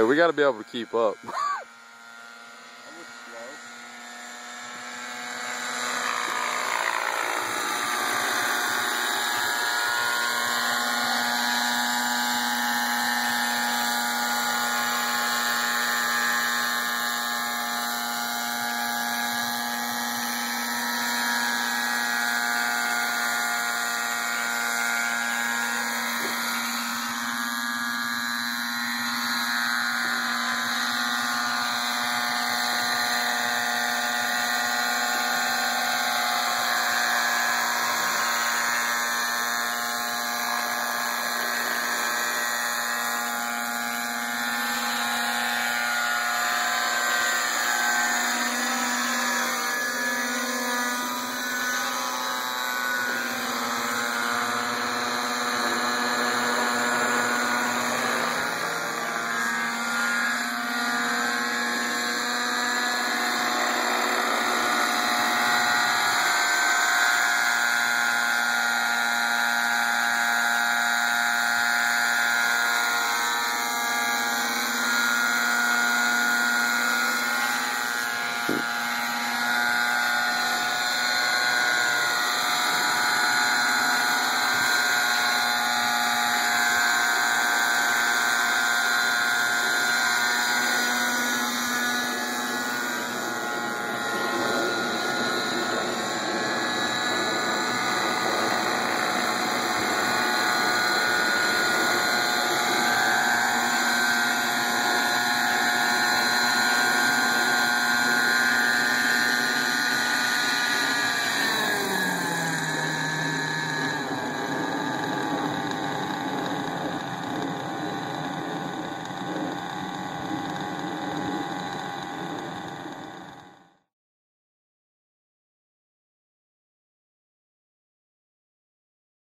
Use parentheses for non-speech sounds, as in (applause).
Hey, we got to be able to keep up. (laughs)